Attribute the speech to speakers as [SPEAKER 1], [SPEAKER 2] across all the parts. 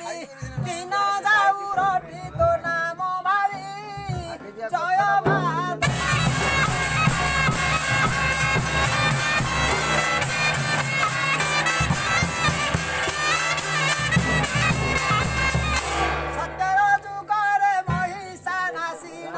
[SPEAKER 1] মারি তিন দাউর তো নাম মারি জয় ভাত। সতের যুগরে মহিষা নাসিন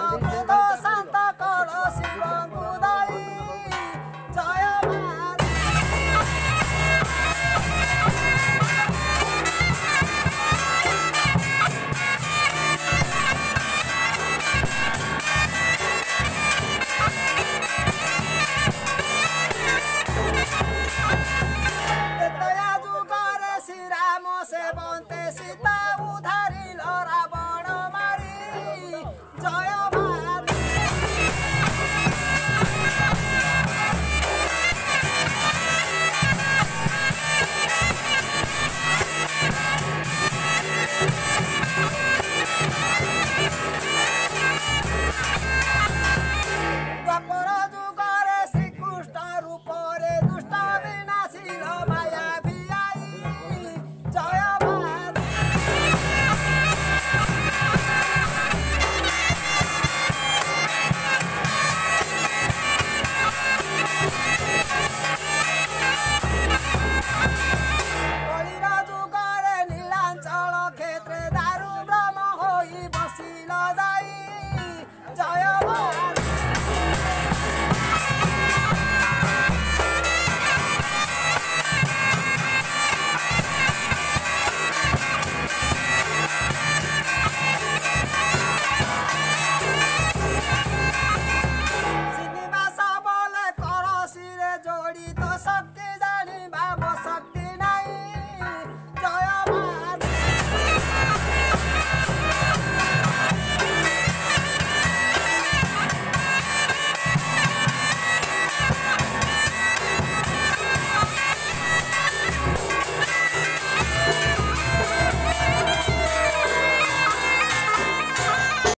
[SPEAKER 1] se montecita